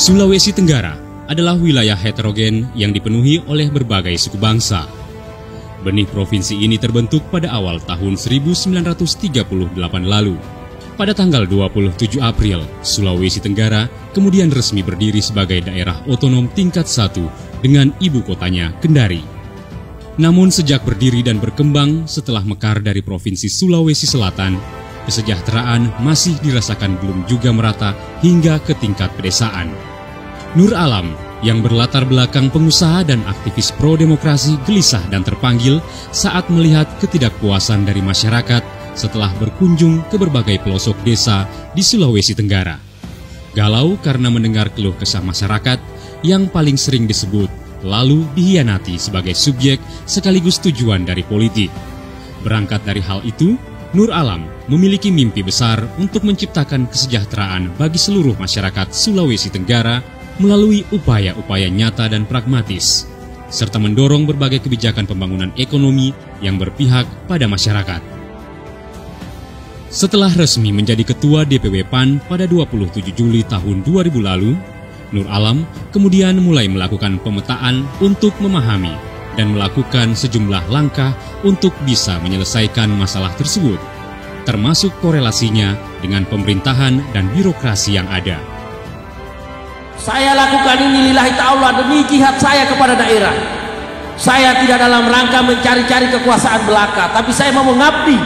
Sulawesi Tenggara adalah wilayah heterogen yang dipenuhi oleh berbagai suku bangsa. Benih provinsi ini terbentuk pada awal tahun 1938 lalu. Pada tanggal 27 April, Sulawesi Tenggara kemudian resmi berdiri sebagai daerah otonom tingkat satu dengan ibu kotanya Kendari. Namun sejak berdiri dan berkembang setelah mekar dari Provinsi Sulawesi Selatan, kesejahteraan masih dirasakan belum juga merata hingga ke tingkat pedesaan. Nur Alam yang berlatar belakang pengusaha dan aktivis pro-demokrasi gelisah dan terpanggil saat melihat ketidakpuasan dari masyarakat setelah berkunjung ke berbagai pelosok desa di Sulawesi Tenggara. Galau karena mendengar keluh kesah masyarakat yang paling sering disebut lalu dihianati sebagai subjek sekaligus tujuan dari politik. Berangkat dari hal itu, Nur Alam memiliki mimpi besar untuk menciptakan kesejahteraan bagi seluruh masyarakat Sulawesi Tenggara melalui upaya-upaya nyata dan pragmatis, serta mendorong berbagai kebijakan pembangunan ekonomi yang berpihak pada masyarakat. Setelah resmi menjadi ketua DPW PAN pada 27 Juli tahun 2000 lalu, Nur Alam kemudian mulai melakukan pemetaan untuk memahami dan melakukan sejumlah langkah untuk bisa menyelesaikan masalah tersebut, termasuk korelasinya dengan pemerintahan dan birokrasi yang ada. Saya lakukan ini lillahi ta'ala demi jihad saya kepada daerah. Saya tidak dalam rangka mencari-cari kekuasaan belaka, tapi saya mau mengabdi.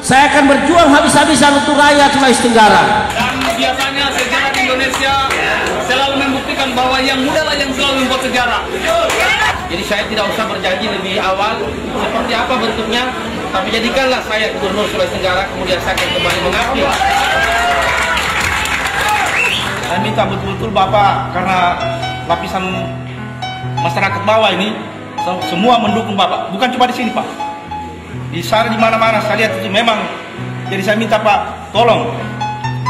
Saya akan berjuang habis-habisan untuk rakyat Sulawesi Tenggara. Dan biasanya sejarah di Indonesia selalu membuktikan bahwa yang muda lah yang selalu membuat sejarah. Jadi saya tidak usah berjanji lebih awal seperti apa bentuknya, tapi jadikanlah saya gubernur Sulawesi Tenggara, kemudian saya akan kembali mengabdi. Saya minta betul-betul Bapak karena lapisan masyarakat bawah ini semua mendukung Bapak, bukan cuma di sini Pak. Di sana di mana-mana saya lihat itu memang jadi saya minta Pak tolong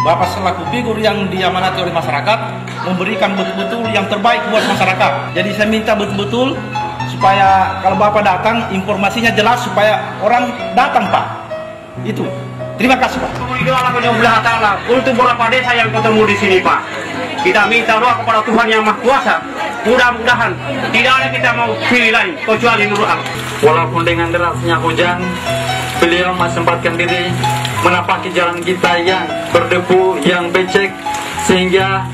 Bapak selaku figur yang diamanati oleh masyarakat memberikan betul-betul yang terbaik buat masyarakat. Jadi saya minta betul-betul supaya kalau Bapak datang informasinya jelas supaya orang datang Pak. Itu. Terima kasih Pak. Alhamdulillah Ta'ala untuk beberapa desa yang ketemu di sini Pak. Kita minta doa kepada Tuhan yang Maha Kuasa. Mudah-mudahan tidak ada kita mau pilih lain kecuali Nur Allah. Walaupun dengan derasnya hujan, beliau masih sempatkan diri menapaki jalan kita yang berdebu, yang becek, sehingga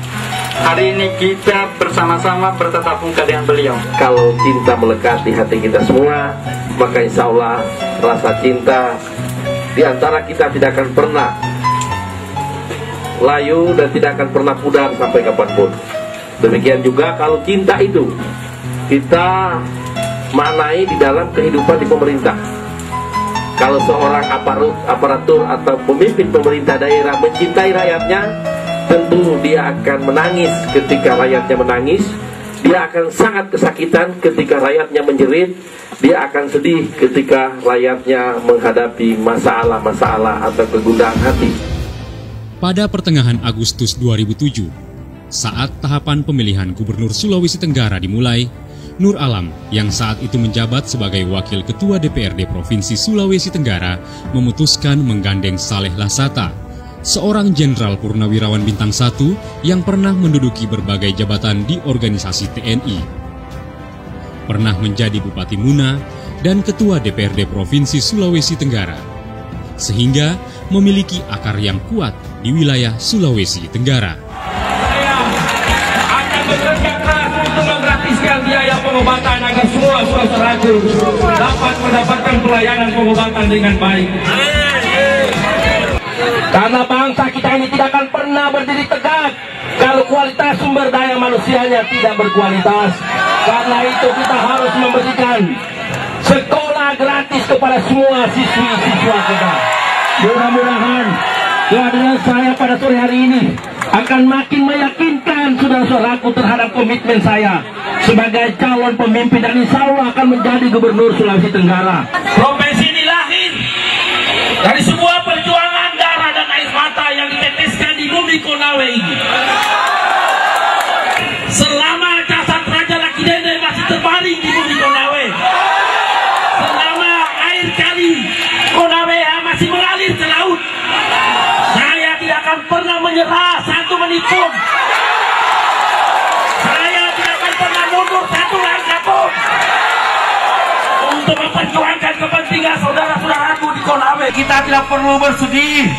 hari ini kita bersama-sama bertatap muka dengan beliau. Kalau cinta melekat di hati kita semua, maka insya Allah rasa cinta di antara kita tidak akan pernah layu dan tidak akan pernah pudar sampai kapan pun. Demikian juga kalau cinta itu kita maknai di dalam kehidupan di pemerintah. Kalau seorang aparat, aparatur atau pemimpin pemerintah daerah mencintai rakyatnya, tentu dia akan menangis ketika rakyatnya menangis. Dia akan sangat kesakitan ketika rakyatnya menjerit. Dia akan sedih ketika rakyatnya menghadapi masalah-masalah atau kegundahan hati. Pada pertengahan Agustus 2007, saat tahapan pemilihan Gubernur Sulawesi Tenggara dimulai, Nur Alam yang saat itu menjabat sebagai Wakil Ketua DPRD Provinsi Sulawesi Tenggara memutuskan menggandeng Saleh Lasata, seorang jenderal purnawirawan bintang 1 yang pernah menduduki berbagai jabatan di organisasi TNI. Pernah menjadi Bupati Muna dan Ketua DPRD Provinsi Sulawesi Tenggara, sehingga memiliki akar yang kuat di wilayah Sulawesi Tenggara. Saya akan bekerja keras untuk menggratiskan biaya pengobatan agar semua Ragu dapat mendapatkan pelayanan pengobatan dengan baik. Karena bangsa kita ini tidak akan pernah berdiri tegak kalau kualitas sumber daya manusianya tidak berkualitas. Karena itu kita harus memberikan sekolah gratis kepada semua siswi-siswa kita. Mudah-mudahan kehadiran saya pada sore hari ini akan makin meyakinkan saudara-saudaraku terhadap komitmen saya sebagai calon pemimpin dan insya Allah akan menjadi gubernur Sulawesi Tenggara. Profesi ini lahir dari sebuah perjuangan mata yang diteteskan di bumi Konawe ini. Kita tidak perlu bersedih,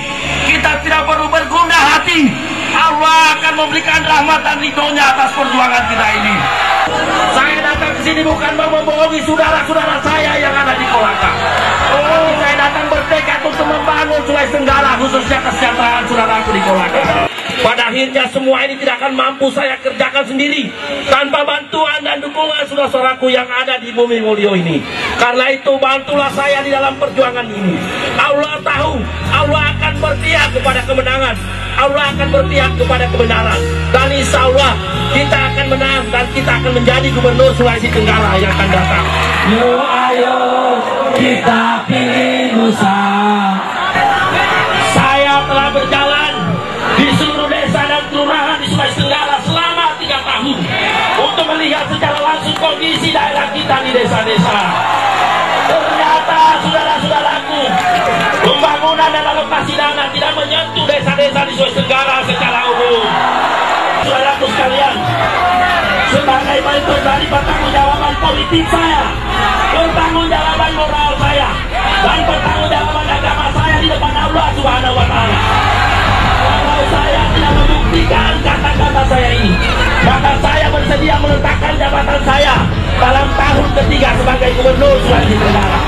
kita tidak perlu bergundah hati. Allah akan memberikan rahmat dan ridhonya atas perjuangan kita ini. Saya datang ke sini bukan mau membohongi saudara-saudara saya yang ada di Kolaka. Oh, saya datang bertekad untuk membangun Sulawesi Tenggara, khususnya kesejahteraan saudaraku di Kolaka. Pada akhirnya semua ini tidak akan mampu saya kerjakan sendiri tanpa bantuan dan dukungan saudara-saudaraku yang ada di bumi Mulyo ini. Karena itu bantulah saya di dalam perjuangan ini. Allah tahu, Allah akan berpihak kepada kemenangan. Allah akan berpihak kepada kebenaran. Dan insya Allah kita akan menang dan kita akan menjadi gubernur Sulawesi Tenggara yang akan datang. Yuk ayo kita pilih Nusa. Melihat secara langsung kondisi daerah kita di desa-desa. Ternyata saudara-saudaraku, pembangunan dan alokasi dana tidak menyentuh desa-desa di Sulawesi Tenggara secara umum. Saudaraku sekalian, sebagai bentuk dari pertanggungjawaban politik saya, pertanggungjawaban moral saya, dan pertanggungjawaban agama saya di depan Allah Subhanahu wa Ta'ala. Kalau saya tidak membuktikan kata-kata saya ini, maka saya bersedia meletakkan jabatan saya dalam tahun ketiga sebagai gubernur Sulawesi Tenggara.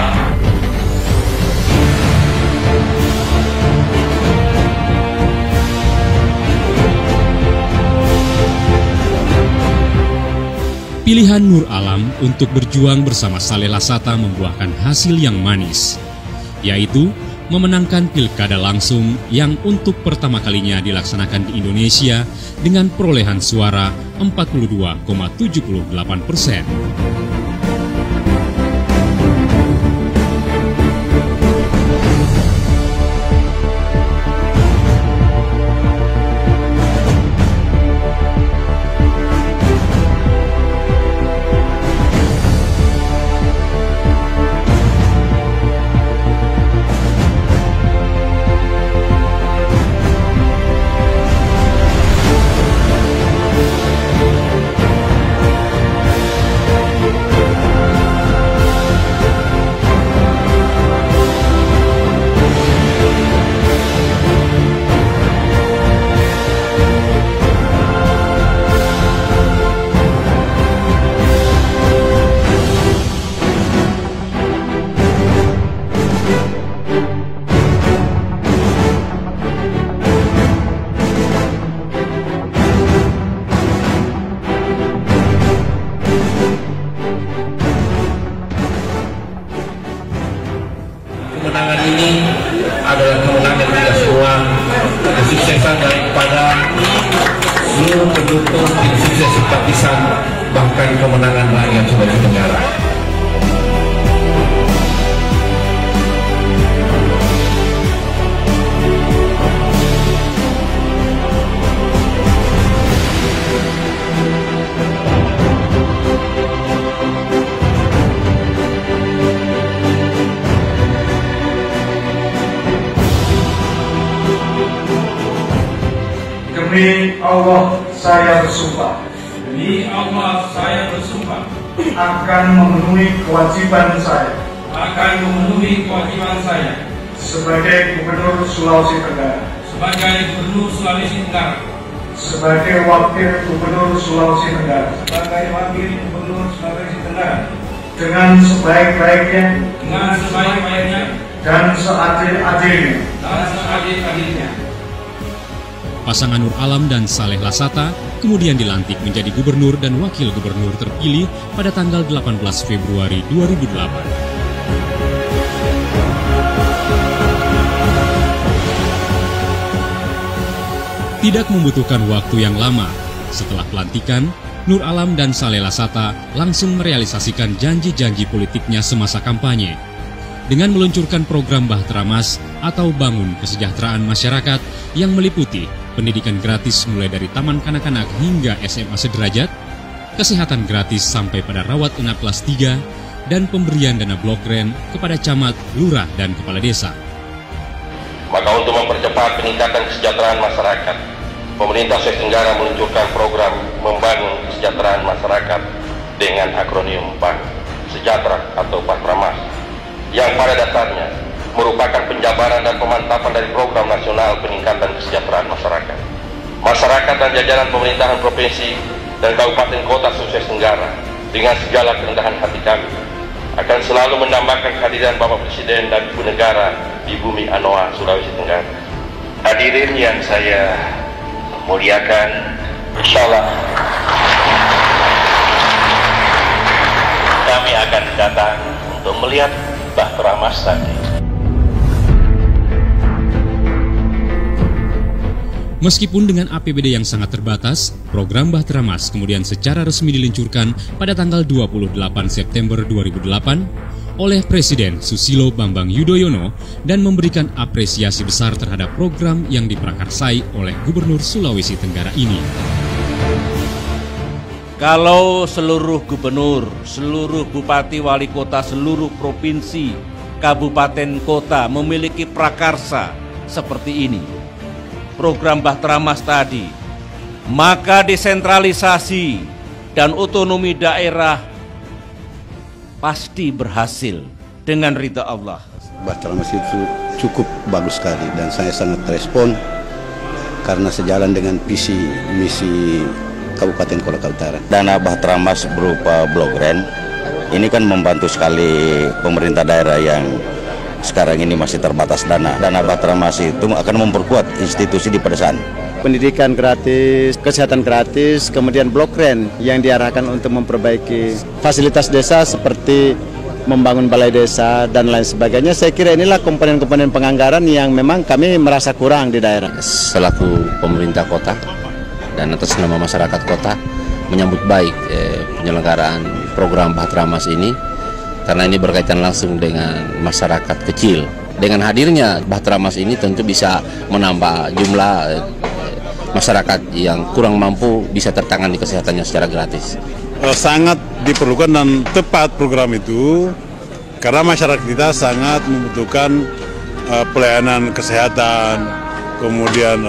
Pilihan Nur Alam untuk berjuang bersama Saleh Lasata membuahkan hasil yang manis, yaitu memenangkan pilkada langsung yang untuk pertama kalinya dilaksanakan di Indonesia dengan perolehan suara 42,78 persen. Pasangan Nur Alam dan Saleh Lasata kemudian dilantik menjadi gubernur dan wakil gubernur terpilih pada tanggal 18 Februari 2008. Tidak membutuhkan waktu yang lama. Setelah pelantikan, Nur Alam dan Saleh Lasata langsung merealisasikan janji-janji politiknya semasa kampanye. Dengan meluncurkan program Bahtera Mas atau Bangun Kesejahteraan Masyarakat yang meliputi pendidikan gratis mulai dari taman kanak-kanak hingga SMA sederajat, kesehatan gratis sampai pada rawat inap kelas 3, dan pemberian dana blok rent kepada camat, lurah, dan kepala desa. Maka untuk mempercepat peningkatan kesejahteraan masyarakat, pemerintah Sulawesi Tenggara meluncurkan program membangun kesejahteraan masyarakat dengan akronim PAN, Sejahtera atau Pakramas, yang pada dasarnya merupakan penjabaran dan pemantapan dari program nasional peningkatan kesejahteraan masyarakat. Masyarakat dan jajaran pemerintahan provinsi dan kabupaten kota Sulawesi Tenggara dengan segala kerendahan hati kami akan selalu menambahkan kehadiran Bapak Presiden dan Ibu Negara di bumi Anoa, Sulawesi Tenggara. Hadirin yang saya muliakan, insya Allah kami akan datang untuk melihat Bahtera Mas tadi. Meskipun dengan APBD yang sangat terbatas, program Bahtera Mas kemudian secara resmi diluncurkan pada tanggal 28 September 2008 oleh Presiden Susilo Bambang Yudhoyono dan memberikan apresiasi besar terhadap program yang diprakarsai oleh Gubernur Sulawesi Tenggara ini. Kalau seluruh gubernur, seluruh bupati wali kota, seluruh provinsi, kabupaten kota memiliki prakarsa seperti ini, program Bahtera Mas tadi, maka desentralisasi dan otonomi daerah pasti berhasil dengan ridha Allah. Bahtera Mas itu cukup bagus sekali dan saya sangat respon karena sejalan dengan visi misi Kabupaten Kolaka Utara. Dana Bahtera Mas berupa blok grant ini kan membantu sekali pemerintah daerah yang sekarang ini masih terbatas dana. Dana Bahtera Mas itu akan memperkuat institusi di pedesaan. Pendidikan gratis, kesehatan gratis, kemudian blok grant yang diarahkan untuk memperbaiki fasilitas desa seperti membangun balai desa dan lain sebagainya. Saya kira inilah komponen-komponen penganggaran yang memang kami merasa kurang di daerah. Selaku pemerintah kota dan atas nama masyarakat kota menyambut baik eh, penyelenggaraan program Bahtera Mas ini karena ini berkaitan langsung dengan masyarakat kecil. Dengan hadirnya Bahtera Mas ini tentu bisa menambah jumlah eh, masyarakat yang kurang mampu bisa tertangani kesehatannya secara gratis. Sangat diperlukan dan tepat program itu karena masyarakat kita sangat membutuhkan uh, pelayanan kesehatan, kemudian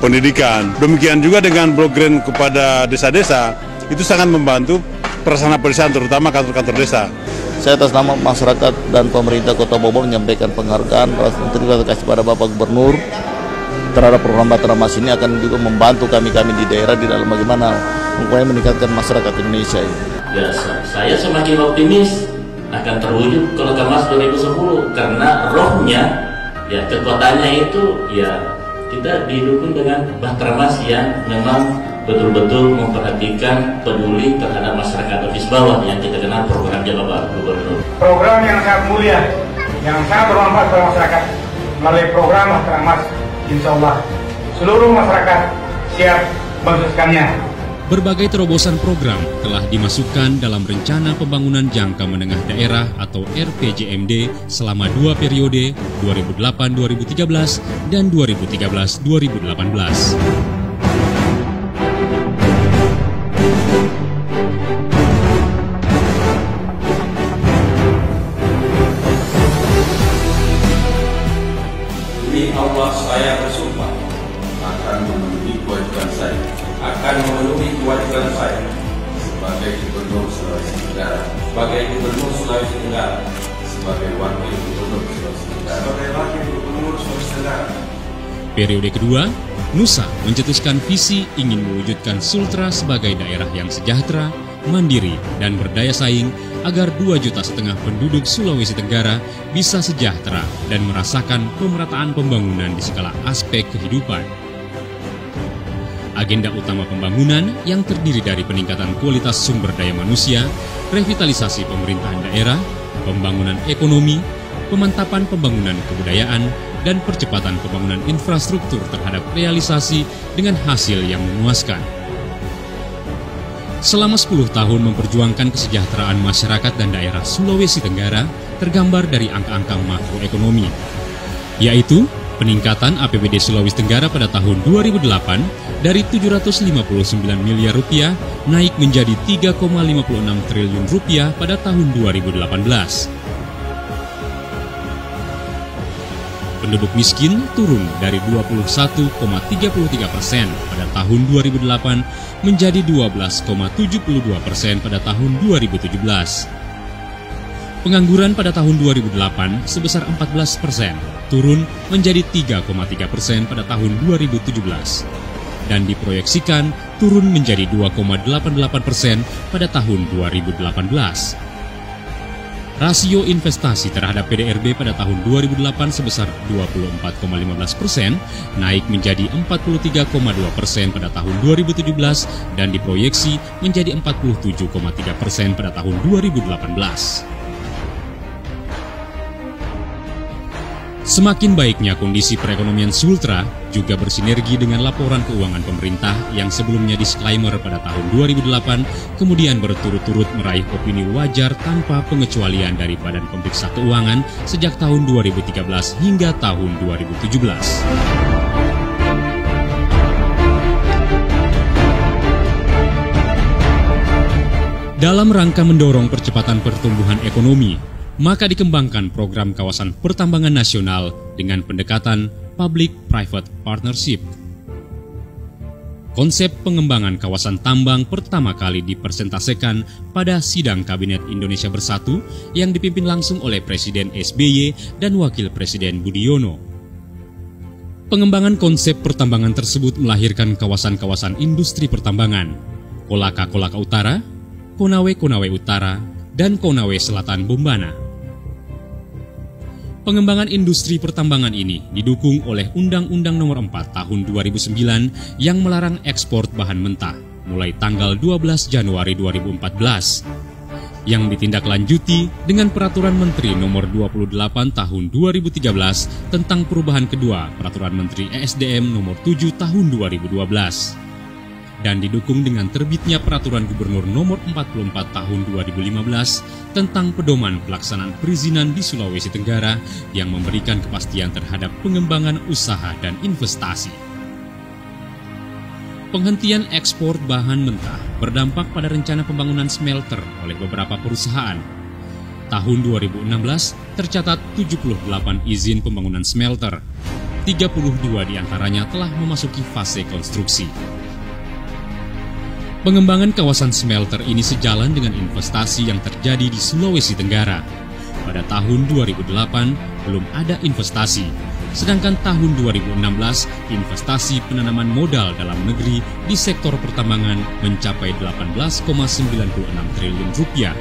pendidikan. Demikian juga dengan program kepada desa-desa itu sangat membantu perasaan pedesaan terutama kantor-kantor desa. Saya atas nama masyarakat dan pemerintah Kota Bogor menyampaikan penghargaan terima kasih pada Bapak Gubernur terhadap program Bahtera Mas ini akan juga membantu kami-kami di daerah di dalam bagaimana upaya meningkatkan masyarakat Indonesia ini. Ya, saya semakin optimis akan terwujud kalau Kemas 2010 karena rohnya ya kekuatannya itu ya kita didukung dengan Bahtera Mas yang memang betul-betul memperhatikan peduli terhadap masyarakat ofis bawah yang kita kenal program Bapak Gubernur. Program yang sangat mulia, yang sangat bermanfaat bagi masyarakat melalui program Mas, insya Allah seluruh masyarakat siap mensukseskannya. Berbagai terobosan program telah dimasukkan dalam Rencana Pembangunan Jangka Menengah Daerah atau RPJMD selama dua periode 2008-2013 dan 2013-2018. Demi Allah saya bersumpah akan memenuhi kewajiban saya akan memenuhi kewajiban saya sebagai Gubernur Sulawesi Tenggara, sebagai Gubernur Sulawesi Tenggara, sebagai Wakil Gubernur Sulawesi Tenggara, sebagai Wakil Gubernur Sulawesi Tenggara. Periode kedua, Nusa mencetuskan visi ingin mewujudkan Sultra sebagai daerah yang sejahtera, mandiri, dan berdaya saing agar dua juta setengah penduduk Sulawesi Tenggara bisa sejahtera dan merasakan pemerataan pembangunan di segala aspek kehidupan. Agenda utama pembangunan yang terdiri dari peningkatan kualitas sumber daya manusia, revitalisasi pemerintahan daerah, pembangunan ekonomi, pemantapan pembangunan kebudayaan, dan percepatan pembangunan infrastruktur terhadap realisasi dengan hasil yang memuaskan. Selama 10 tahun memperjuangkan kesejahteraan masyarakat dan daerah Sulawesi Tenggara tergambar dari angka-angka makroekonomi, yaitu peningkatan APBD Sulawesi Tenggara pada tahun 2008 dari 759 miliar rupiah naik menjadi 3,56 triliun rupiah pada tahun 2018. Penduduk miskin turun dari 21,33 persen pada tahun 2008 menjadi 12,72 persen pada tahun 2017. Pengangguran pada tahun 2008 sebesar 14 persen, turun menjadi 3,3 persen pada tahun 2017 dan diproyeksikan turun menjadi 2,88 persen pada tahun 2018. Rasio investasi terhadap PDRB pada tahun 2008 sebesar 24,15 persen, naik menjadi 43,2 persen pada tahun 2017 dan diproyeksi menjadi 47,3 persen pada tahun 2018. Semakin baiknya kondisi perekonomian Sultra juga bersinergi dengan laporan keuangan pemerintah yang sebelumnya disclaimer pada tahun 2008, kemudian berturut-turut meraih opini wajar tanpa pengecualian dari Badan Pemeriksa Keuangan sejak tahun 2013 hingga tahun 2017. Dalam rangka mendorong percepatan pertumbuhan ekonomi, maka dikembangkan program kawasan pertambangan nasional dengan pendekatan public-private partnership. Konsep pengembangan kawasan tambang pertama kali dipresentasikan pada sidang Kabinet Indonesia Bersatu yang dipimpin langsung oleh Presiden SBY dan Wakil Presiden Budiono. Pengembangan konsep pertambangan tersebut melahirkan kawasan-kawasan industri pertambangan, Kolaka-Kolaka Utara, Konawe-Konawe Utara, dan Konawe Selatan Bombana. Pengembangan industri pertambangan ini didukung oleh Undang-Undang Nomor 4 Tahun 2009 yang melarang ekspor bahan mentah mulai tanggal 12 Januari 2014 yang ditindaklanjuti dengan Peraturan Menteri Nomor 28 Tahun 2013 tentang perubahan kedua Peraturan Menteri ESDM Nomor 7 Tahun 2012 dan didukung dengan terbitnya Peraturan Gubernur Nomor 44 Tahun 2015 tentang pedoman pelaksanaan perizinan di Sulawesi Tenggara yang memberikan kepastian terhadap pengembangan usaha dan investasi. Penghentian ekspor bahan mentah berdampak pada rencana pembangunan smelter oleh beberapa perusahaan. Tahun 2016 tercatat 78 izin pembangunan smelter. 32 di antaranya telah memasuki fase konstruksi. Pengembangan kawasan smelter ini sejalan dengan investasi yang terjadi di Sulawesi Tenggara. Pada tahun 2008 belum ada investasi, sedangkan tahun 2016 investasi penanaman modal dalam negeri di sektor pertambangan mencapai 18,96 triliun rupiah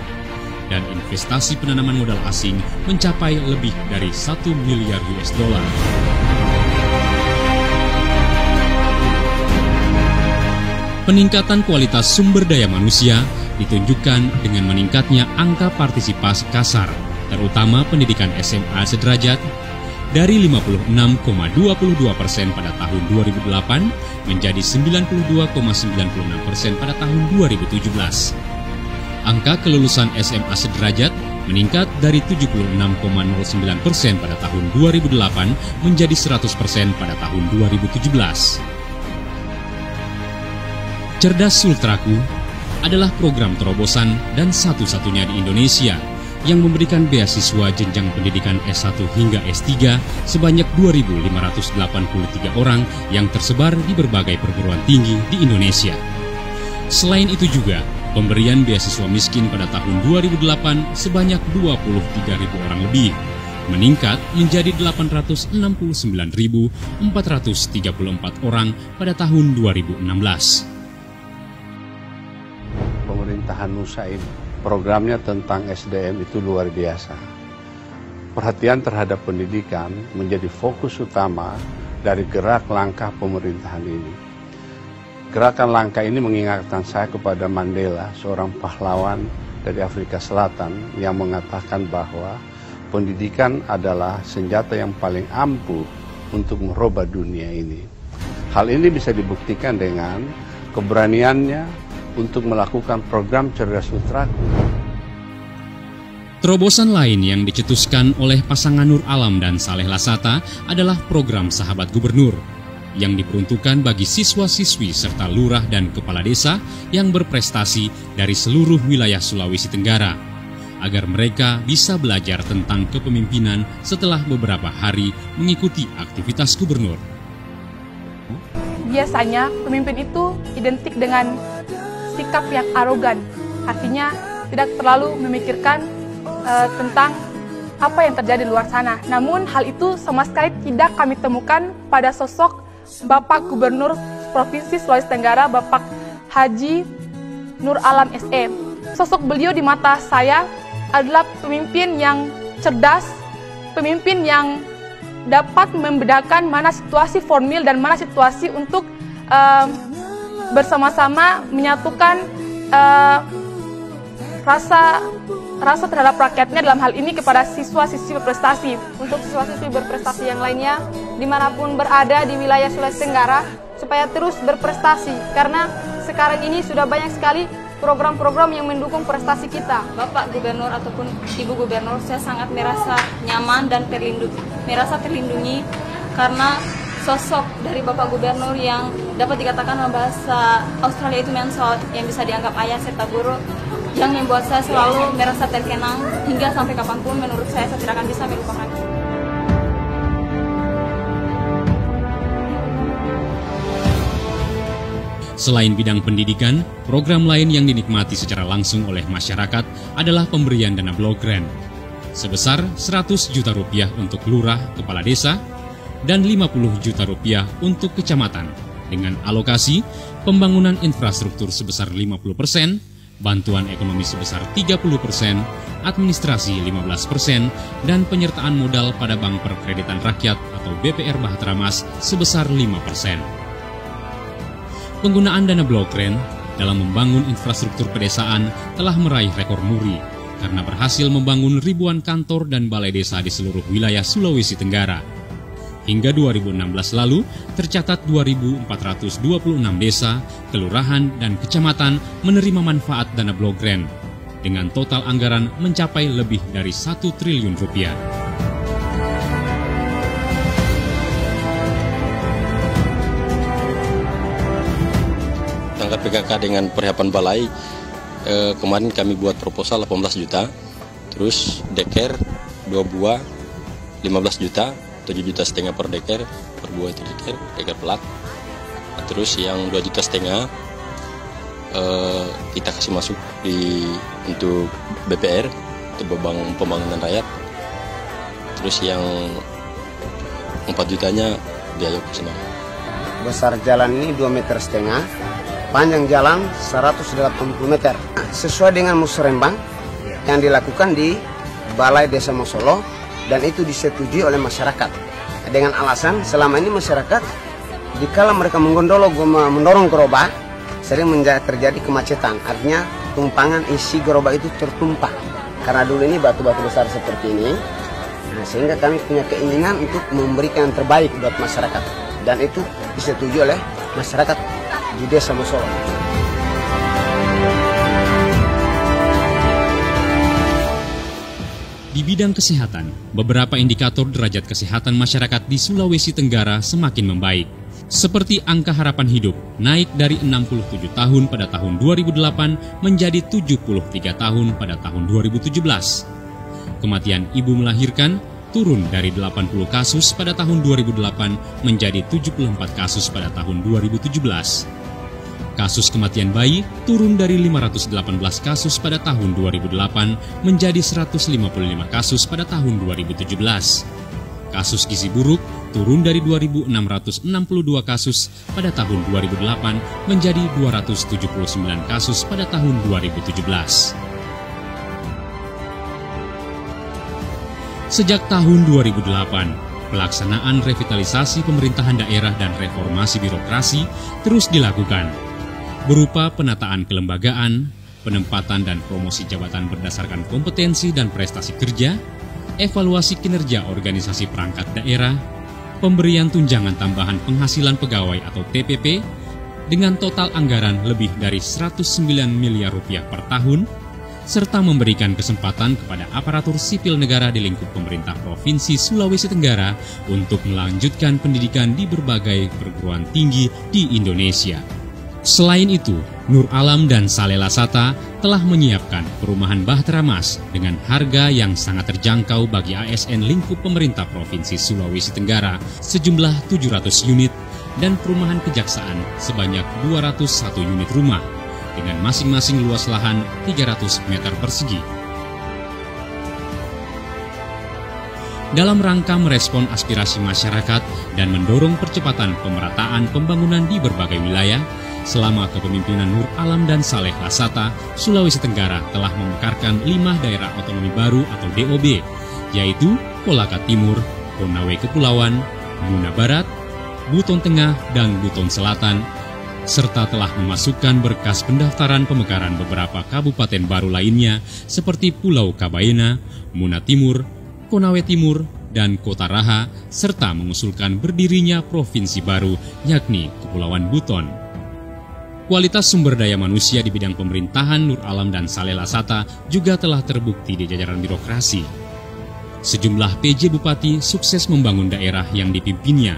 dan investasi penanaman modal asing mencapai lebih dari 1 miliar US dollar. Peningkatan kualitas sumber daya manusia ditunjukkan dengan meningkatnya angka partisipasi kasar, terutama pendidikan SMA sederajat, dari 56,22 persen pada tahun 2008 menjadi 92,96 persen pada tahun 2017. Angka kelulusan SMA sederajat meningkat dari 76,09 persen pada tahun 2008 menjadi 100 persen pada tahun 2017. Cerdas Sultraku adalah program terobosan dan satu-satunya di Indonesia yang memberikan beasiswa jenjang pendidikan S1 hingga S3 sebanyak 2.583 orang yang tersebar di berbagai perguruan tinggi di Indonesia. Selain itu juga, pemberian beasiswa miskin pada tahun 2008 sebanyak 23.000 orang lebih, meningkat menjadi 869.434 orang pada tahun 2016 pemerintahan Nusa ini. Programnya tentang SDM itu luar biasa. Perhatian terhadap pendidikan menjadi fokus utama dari gerak langkah pemerintahan ini. Gerakan langkah ini mengingatkan saya kepada Mandela, seorang pahlawan dari Afrika Selatan yang mengatakan bahwa pendidikan adalah senjata yang paling ampuh untuk merubah dunia ini. Hal ini bisa dibuktikan dengan keberaniannya untuk melakukan program cerdas putraku. Terobosan lain yang dicetuskan oleh pasangan Nur Alam dan Saleh Lasata adalah program Sahabat Gubernur yang diperuntukkan bagi siswa-siswi serta lurah dan kepala desa yang berprestasi dari seluruh wilayah Sulawesi Tenggara agar mereka bisa belajar tentang kepemimpinan setelah beberapa hari mengikuti aktivitas gubernur. Biasanya pemimpin itu identik dengan sikap yang arogan, artinya tidak terlalu memikirkan uh, tentang apa yang terjadi di luar sana. Namun hal itu sama sekali tidak kami temukan pada sosok Bapak Gubernur Provinsi Sulawesi Tenggara, Bapak Haji Nur Alam SE. Sosok beliau di mata saya adalah pemimpin yang cerdas, pemimpin yang dapat membedakan mana situasi formil dan mana situasi untuk uh, bersama-sama menyatukan uh, rasa rasa terhadap rakyatnya dalam hal ini kepada siswa-siswi berprestasi. Untuk siswa-siswi berprestasi yang lainnya, di mana pun berada di wilayah Sulawesi Tenggara, supaya terus berprestasi. Karena sekarang ini sudah banyak sekali program-program yang mendukung prestasi kita. Bapak Gubernur ataupun Ibu Gubernur, saya sangat merasa nyaman dan terlindungi, merasa terlindungi karena sosok dari Bapak Gubernur yang dapat dikatakan bahasa Australia itu mensot yang bisa dianggap ayah serta guru yang membuat saya selalu merasa terkenang hingga sampai kapan pun menurut saya saya tidak akan bisa melupakan. Selain bidang pendidikan, program lain yang dinikmati secara langsung oleh masyarakat adalah pemberian dana blok grant sebesar 100 juta rupiah untuk lurah kepala desa dan 50 juta rupiah untuk kecamatan dengan alokasi pembangunan infrastruktur sebesar 50 persen, bantuan ekonomi sebesar 30 persen, administrasi 15 persen, dan penyertaan modal pada Bank Perkreditan Rakyat atau BPR Bahtera Mas sebesar 5 persen. Penggunaan dana blok grant dalam membangun infrastruktur pedesaan telah meraih rekor muri karena berhasil membangun ribuan kantor dan balai desa di seluruh wilayah Sulawesi Tenggara. Hingga 2016 lalu, tercatat 2.426 desa, kelurahan, dan kecamatan menerima manfaat dana blok grant dengan total anggaran mencapai lebih dari 1 triliun rupiah. Tangkap PKK dengan perhiapan balai, eh, kemarin kami buat proposal 18 juta, terus deker 2 buah 15 juta, 7 juta setengah per deker per buah itu deker deker pelak nah, terus yang 2 juta setengah eh, kita kasih masuk di untuk BPR untuk pembangunan, pembangunan rakyat. Terus yang 4 jutanya biaya operasional besar jalan ini 2 meter setengah panjang jalan 180 meter. Sesuai dengan musrembang yang dilakukan di Balai Desa Mosolo dan itu disetujui oleh masyarakat. Dengan alasan selama ini masyarakat dikala mereka menggondolo mendorong gerobak sering terjadi kemacetan. Artinya tumpangan isi gerobak itu tertumpah. Karena dulu ini batu-batu besar seperti ini nah, sehingga kami punya keinginan untuk memberikan yang terbaik buat masyarakat. Dan itu disetujui oleh masyarakat di desa Musolo. Di bidang kesehatan, beberapa indikator derajat kesehatan masyarakat di Sulawesi Tenggara semakin membaik. Seperti angka harapan hidup naik dari 67 tahun pada tahun 2008 menjadi 73 tahun pada tahun 2017. Kematian ibu melahirkan turun dari 80 kasus pada tahun 2008 menjadi 74 kasus pada tahun 2017. Kasus kematian bayi turun dari 518 kasus pada tahun 2008 menjadi 155 kasus pada tahun 2017. Kasus gizi buruk turun dari 2.662 kasus pada tahun 2008 menjadi 279 kasus pada tahun 2017. Sejak tahun 2008, pelaksanaan revitalisasi pemerintahan daerah dan reformasi birokrasi terus dilakukan berupa penataan kelembagaan, penempatan dan promosi jabatan berdasarkan kompetensi dan prestasi kerja, evaluasi kinerja organisasi perangkat daerah, pemberian tunjangan tambahan penghasilan pegawai atau TPP dengan total anggaran lebih dari 109 miliar rupiah per tahun, serta memberikan kesempatan kepada aparatur sipil negara di lingkup pemerintah Provinsi Sulawesi Tenggara untuk melanjutkan pendidikan di berbagai perguruan tinggi di Indonesia. Selain itu, Nur Alam dan Salela Sata telah menyiapkan perumahan Bahtera Mas dengan harga yang sangat terjangkau bagi ASN lingkup pemerintah Provinsi Sulawesi Tenggara sejumlah 700 unit dan perumahan kejaksaan sebanyak 201 unit rumah dengan masing-masing luas lahan 300 meter persegi. dalam rangka merespon aspirasi masyarakat dan mendorong percepatan pemerataan pembangunan di berbagai wilayah, selama kepemimpinan Nur Alam dan Saleh Lasata, Sulawesi Tenggara telah memekarkan lima daerah otonomi baru atau DOB, yaitu Kolaka Timur, Konawe Kepulauan, Muna Barat, Buton Tengah, dan Buton Selatan, serta telah memasukkan berkas pendaftaran pemekaran beberapa kabupaten baru lainnya seperti Pulau Kabayena, Muna Timur, Konawe Timur, dan Kota Raha, serta mengusulkan berdirinya provinsi baru, yakni Kepulauan Buton. Kualitas sumber daya manusia di bidang pemerintahan Nur Alam dan Saleh Lasata juga telah terbukti di jajaran birokrasi. Sejumlah PJ Bupati sukses membangun daerah yang dipimpinnya,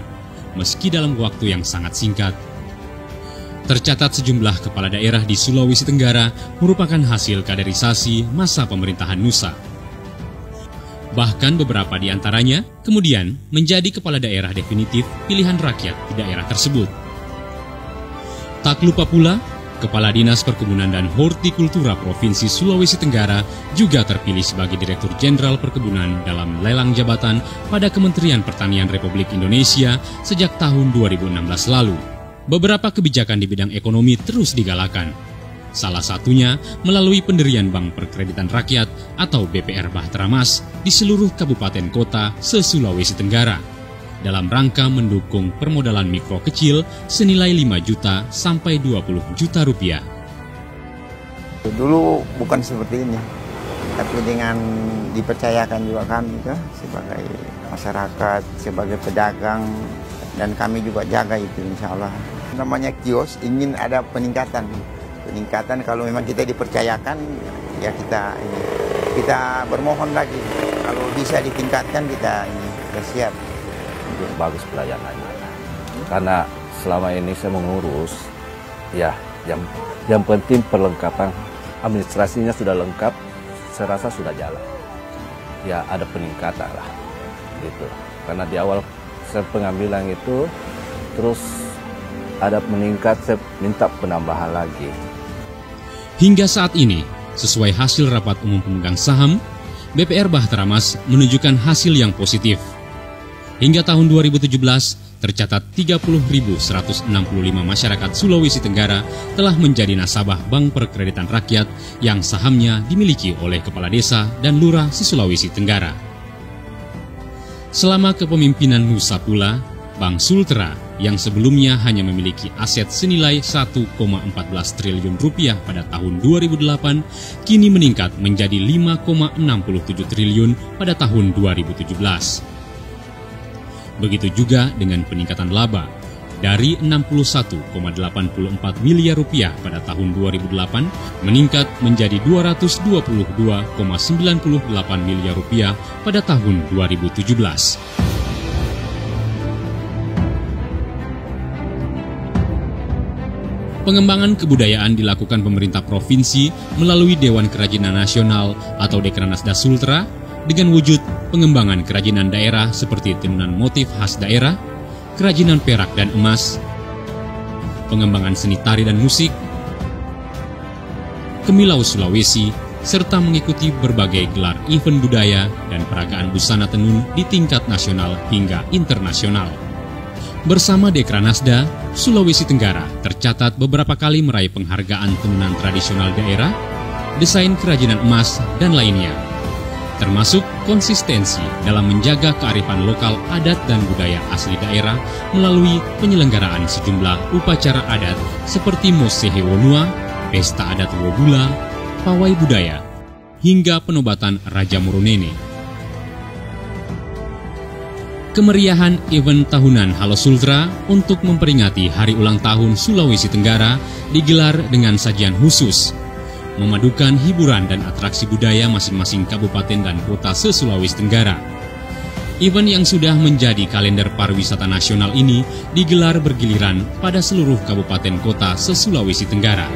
meski dalam waktu yang sangat singkat. Tercatat sejumlah kepala daerah di Sulawesi Tenggara merupakan hasil kaderisasi masa pemerintahan Nusa. Bahkan beberapa di antaranya kemudian menjadi kepala daerah definitif pilihan rakyat di daerah tersebut. Tak lupa pula, Kepala Dinas Perkebunan dan Hortikultura Provinsi Sulawesi Tenggara juga terpilih sebagai Direktur Jenderal Perkebunan dalam lelang jabatan pada Kementerian Pertanian Republik Indonesia sejak tahun 2016 lalu. Beberapa kebijakan di bidang ekonomi terus digalakan, Salah satunya melalui pendirian Bank Perkreditan Rakyat atau BPR Bahtera Mas di seluruh kabupaten kota se-Sulawesi Tenggara dalam rangka mendukung permodalan mikro kecil senilai 5 juta sampai 20 juta rupiah. Dulu bukan seperti ini, tapi dengan dipercayakan juga kami ke sebagai masyarakat, sebagai pedagang, dan kami juga jaga itu insya Allah. Namanya kios ingin ada peningkatan peningkatan kalau memang kita dipercayakan ya kita kita bermohon lagi kalau bisa ditingkatkan kita kita siap untuk bagus pelayanannya. Karena selama ini saya mengurus ya yang yang penting perlengkapan administrasinya sudah lengkap saya rasa sudah jalan. Ya ada peningkatan lah gitu. Karena di awal saya pengambilan itu terus ada meningkat saya minta penambahan lagi. Hingga saat ini, sesuai hasil rapat umum pemegang saham, BPR Bahtera Mas menunjukkan hasil yang positif. Hingga tahun 2017, tercatat 30.165 masyarakat Sulawesi Tenggara telah menjadi nasabah Bank Perkreditan Rakyat yang sahamnya dimiliki oleh Kepala Desa dan Lurah se-Sulawesi Tenggara. Selama kepemimpinan Nusa pula, Bank Sultra yang sebelumnya hanya memiliki aset senilai 1,14 triliun rupiah pada tahun 2008 kini meningkat menjadi 5,67 triliun pada tahun 2017. Begitu juga dengan peningkatan laba dari 61,84 miliar rupiah pada tahun 2008 meningkat menjadi 222,98 miliar rupiah pada tahun 2017. Pengembangan kebudayaan dilakukan pemerintah provinsi melalui Dewan Kerajinan Nasional atau Dekranasda Sultra dengan wujud pengembangan kerajinan daerah seperti tenunan motif khas daerah, kerajinan perak dan emas, pengembangan seni tari dan musik, kemilau Sulawesi, serta mengikuti berbagai gelar event budaya dan peragaan busana tenun di tingkat nasional hingga internasional. Bersama Dekranasda, Sulawesi Tenggara tercatat beberapa kali meraih penghargaan tenunan tradisional daerah, desain kerajinan emas, dan lainnya. Termasuk konsistensi dalam menjaga kearifan lokal adat dan budaya asli daerah melalui penyelenggaraan sejumlah upacara adat seperti Mosehe Wonua, Pesta Adat Wobula, Pawai Budaya, hingga penobatan Raja Muronene. Kemeriahan event tahunan Halo Sultra untuk memperingati hari ulang tahun Sulawesi Tenggara digelar dengan sajian khusus, memadukan hiburan dan atraksi budaya masing-masing kabupaten dan kota se-Sulawesi Tenggara. Event yang sudah menjadi kalender pariwisata nasional ini digelar bergiliran pada seluruh kabupaten kota se-Sulawesi Tenggara.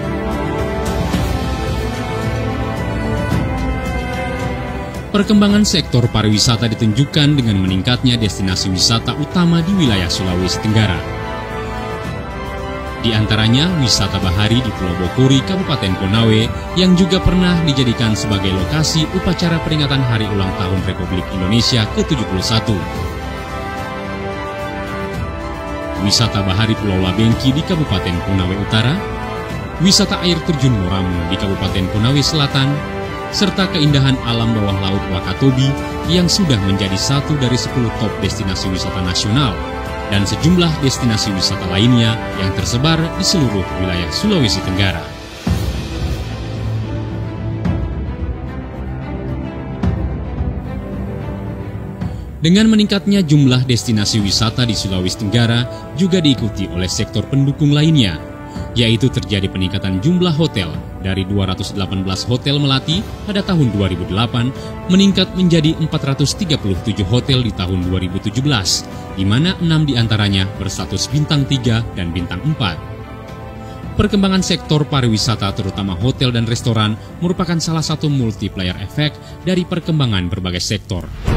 Perkembangan sektor pariwisata ditunjukkan dengan meningkatnya destinasi wisata utama di wilayah Sulawesi Tenggara. Di antaranya wisata bahari di Pulau Bokuri, Kabupaten Konawe, yang juga pernah dijadikan sebagai lokasi upacara peringatan Hari Ulang Tahun Republik Indonesia ke-71. Wisata bahari Pulau Labengki di Kabupaten Konawe Utara, wisata air terjun Moramu di Kabupaten Konawe Selatan, serta keindahan alam bawah laut Wakatobi yang sudah menjadi satu dari 10 top destinasi wisata nasional dan sejumlah destinasi wisata lainnya yang tersebar di seluruh wilayah Sulawesi Tenggara. Dengan meningkatnya jumlah destinasi wisata di Sulawesi Tenggara juga diikuti oleh sektor pendukung lainnya, yaitu terjadi peningkatan jumlah hotel dari 218 hotel melati pada tahun 2008 meningkat menjadi 437 hotel di tahun 2017, di mana enam di antaranya berstatus bintang 3 dan bintang 4. Perkembangan sektor pariwisata terutama hotel dan restoran merupakan salah satu multiplier efek dari perkembangan berbagai sektor.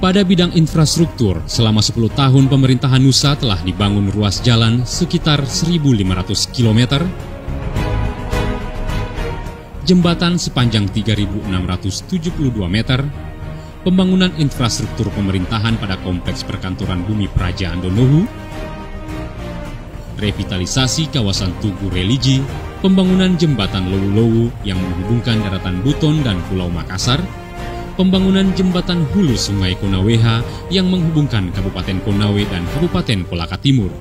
Pada bidang infrastruktur, selama 10 tahun pemerintahan Nusa telah dibangun ruas jalan sekitar 1.500 km, jembatan sepanjang 3.672 meter, pembangunan infrastruktur pemerintahan pada kompleks perkantoran bumi Praja Donohu, revitalisasi kawasan Tugu Religi, pembangunan jembatan Lowu-Lowu yang menghubungkan daratan Buton dan Pulau Makassar, pembangunan jembatan hulu Sungai Konaweha yang menghubungkan Kabupaten Konawe dan Kabupaten Kolaka Timur.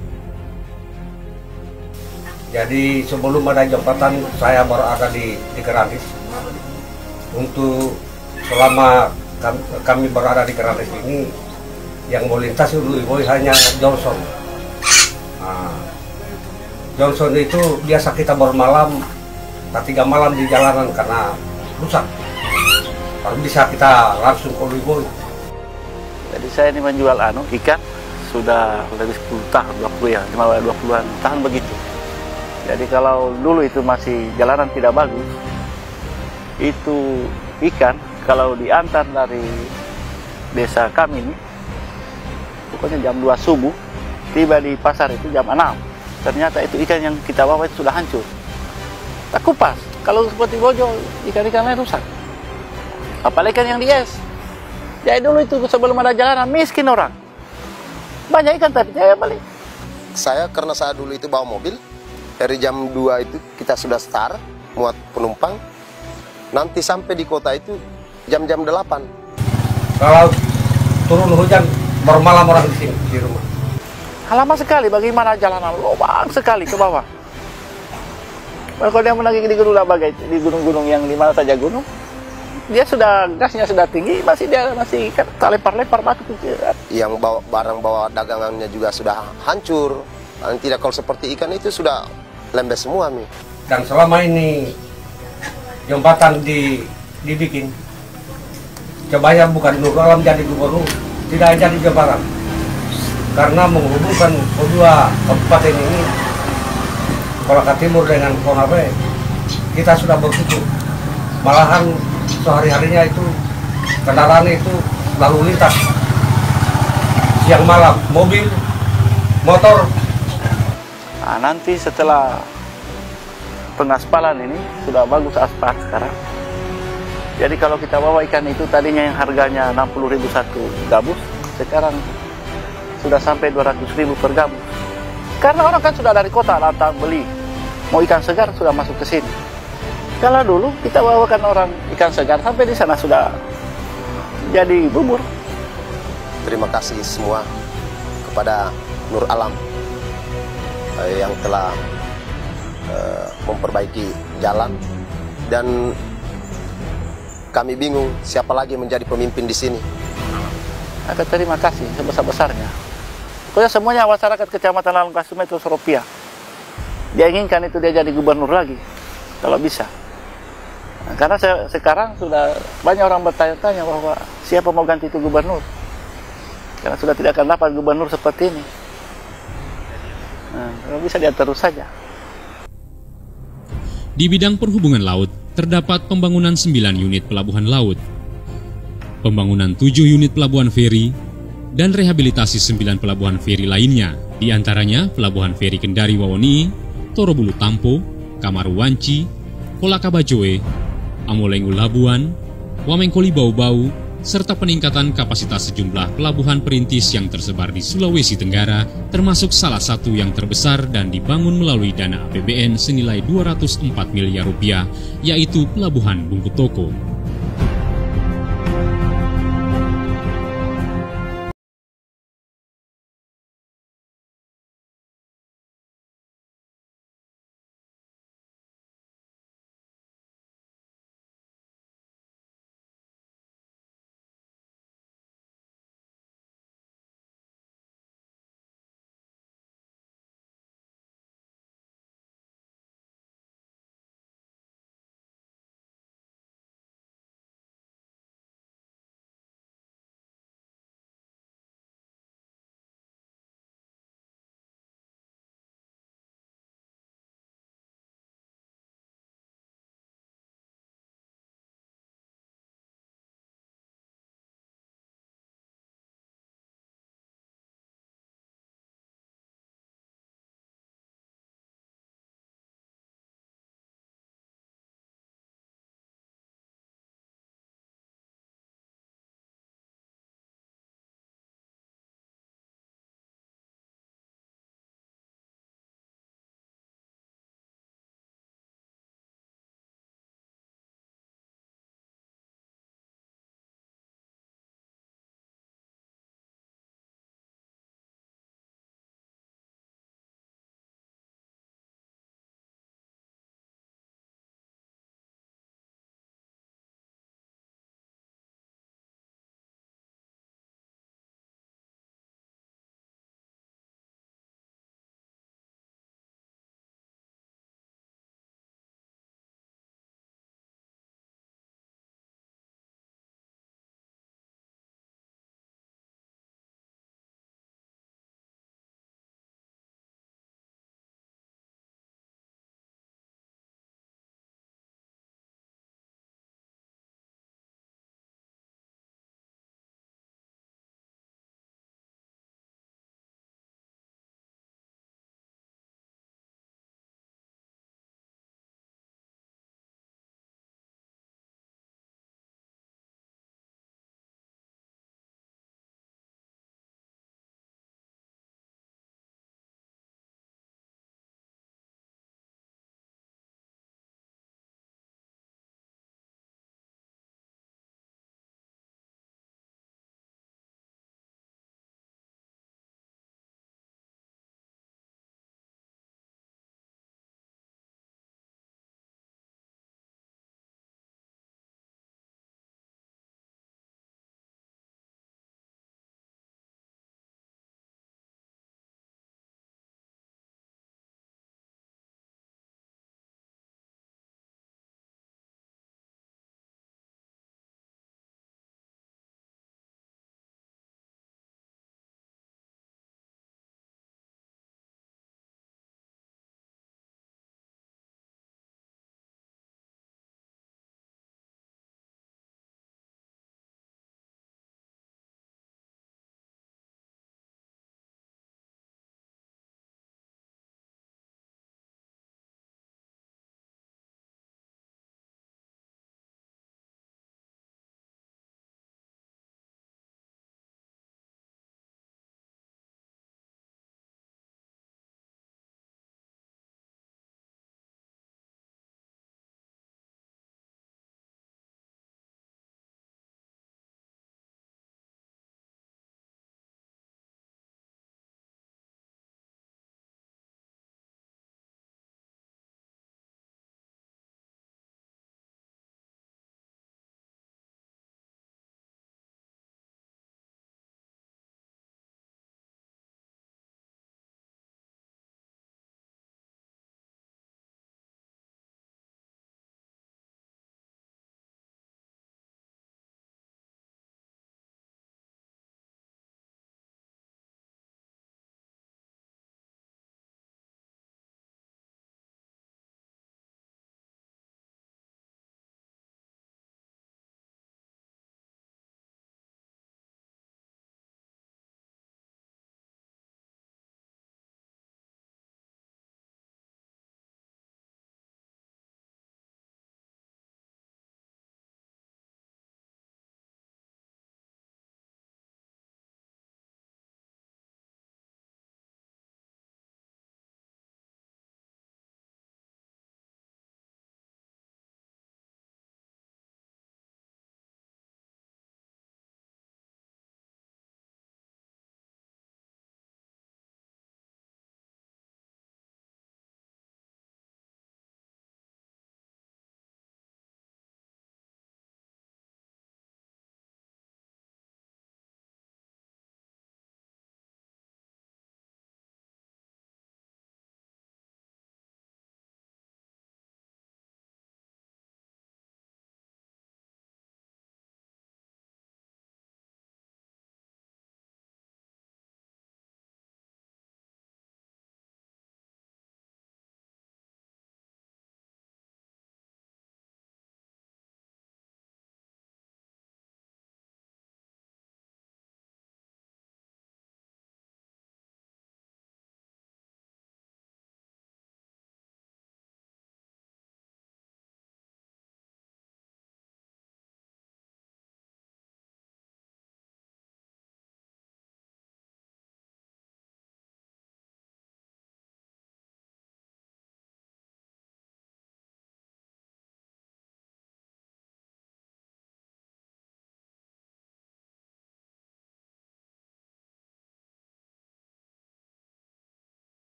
Jadi sebelum ada jembatan saya baru ada di, di Kerantis. Untuk selama kami, kami berada di Kerantis ini yang melintas dulu ibu hanya Johnson. Nah, Johnson itu biasa kita bermalam, tiga malam di jalanan karena rusak kalau bisa kita langsung ke Jadi saya ini menjual anu ikan sudah lebih 10 tahun, 20 ya, 20-an tahun begitu. Jadi kalau dulu itu masih jalanan tidak bagus, itu ikan kalau diantar dari desa kami ini, pokoknya jam 2 subuh, tiba di pasar itu jam 6. Ternyata itu ikan yang kita bawa itu sudah hancur. Tak kupas. Kalau seperti bojo, ikan-ikan lain rusak apalagi kan yang di es jadi dulu itu sebelum ada jalanan miskin orang. Banyak ikan tapi saya balik saya karena saya dulu itu bawa mobil dari jam 2 itu kita sudah start muat penumpang. Nanti sampai di kota itu jam-jam 8 kalau turun hujan bermalam orang di sini di rumah. Lama sekali bagaimana jalanan? Lubang sekali ke bawah. Kalau dia menagih di gunung bagai di gunung-gunung yang di mana saja gunung dia sudah gasnya sudah tinggi masih dia masih kan lempar-lempar batu yang bawa barang bawa dagangannya juga sudah hancur. Yang tidak kalau seperti ikan itu sudah lembes semua mi. Dan selama ini jembatan di dibikin coba bukan Nur Alam jadi gubernur tidak jadi jembatan karena menghubungkan kedua kabupaten ini Kolaka Timur dengan Konawe kita sudah bersyukur. Malahan sehari-harinya itu kendaraan itu lalu lintas. Siang malam mobil motor. Nah, nanti setelah pengaspalan ini sudah bagus aspal sekarang. Jadi kalau kita bawa ikan itu tadinya yang harganya 60.000 satu gabus sekarang sudah sampai 200.000 per gabus. Karena orang kan sudah dari kota datang beli. Mau ikan segar sudah masuk ke sini kalau dulu kita bawakan orang ikan segar sampai di sana sudah jadi bubur. Terima kasih semua kepada Nur Alam eh, yang telah eh, memperbaiki jalan dan kami bingung siapa lagi menjadi pemimpin di sini. Akan terima kasih sebesar-besarnya. Pokoknya semuanya masyarakat Kecamatan Lalang Kasume itu Seropia. Dia inginkan itu dia jadi gubernur lagi, kalau bisa. Karena saya, sekarang sudah banyak orang bertanya-tanya bahwa siapa mau ganti itu gubernur. Karena sudah tidak akan dapat gubernur seperti ini. Nah, bisa dia terus saja. Di bidang perhubungan laut, terdapat pembangunan 9 unit pelabuhan laut, pembangunan 7 unit pelabuhan feri, dan rehabilitasi 9 pelabuhan feri lainnya, di antaranya Pelabuhan Feri Kendari Wawoni, Torobulu Tampo, Kamaru Wanci, Kolakabajoe, Amolengu Labuan, Wamengkoli Bau-Bau, serta peningkatan kapasitas sejumlah pelabuhan perintis yang tersebar di Sulawesi Tenggara, termasuk salah satu yang terbesar dan dibangun melalui dana APBN senilai 204 miliar rupiah, yaitu Pelabuhan Bungkutoko.